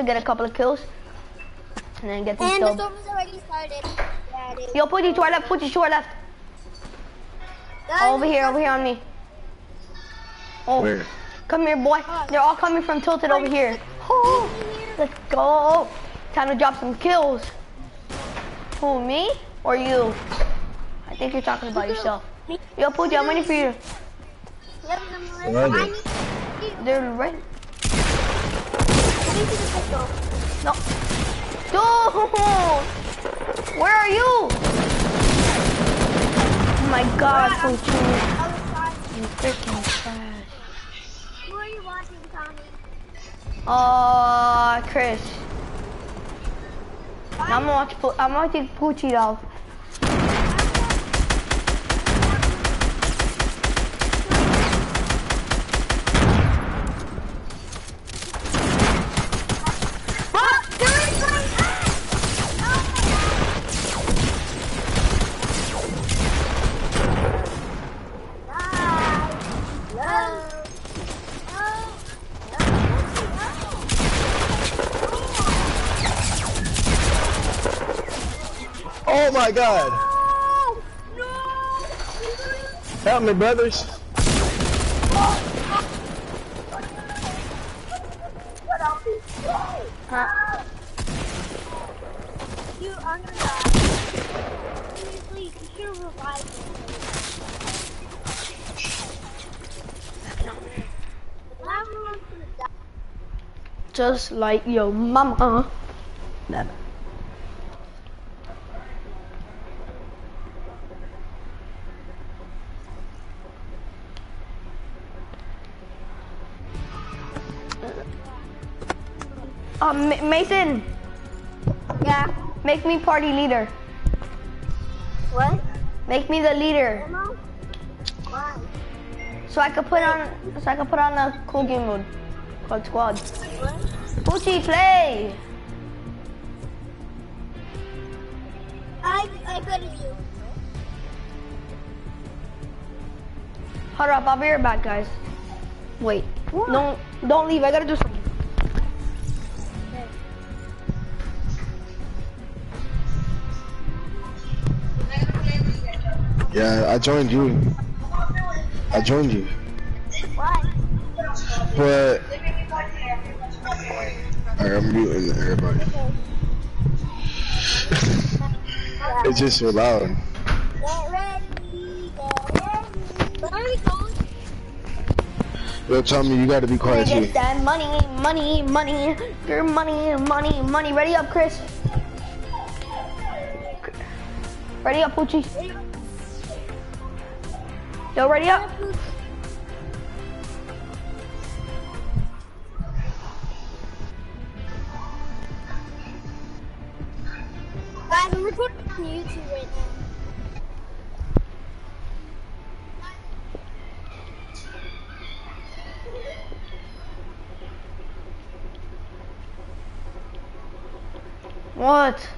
to get a couple of kills. And then get these And the dub. storm has already started. Yeah, it is. Yo, Poochie, to our left, Poochie, to our left. Guys, Over here, over here on me. Oh, Where? come here, boy. Oh. They're all coming from Tilted over here. Oh, let's go. Time to drop some kills. Who, me or you? I think you're talking about yourself. Yo, Poochie, I'm waiting for you. Let them I need to pistol. No. Dude! Where are you? Oh my god, Poochie. I. You freaking trash. Who are you watching, Tommy? Uh, Chris. I'm gonna watch. I'm watching Poochie though. Oh my god! No, Help me, brothers. Huh? You are gonna die. Please, please, you should revive me. Everyone's gonna die. Just like your mama. Never. Um, Ma- Mason, Yeah. make me party leader. What? Make me the leader, Why? so I could put on, so I could put on a cool game mode called Squad. What? Poochie, play. I I go to you. Hold up, I'll be right back, guys. Wait, What? don't don't leave. I gotta do something. Yeah, I joined you. I joined you. Why? But Alright, I'm muting everybody. it's just so loud. Get ready, get ready. Where are we? Yo, me you gotta be quiet Get that money, money, money, your money, money, money. Ready up, Chris. Ready up, Poochie. Yo, ready up? Guys, I'm recording on YouTube right now. What?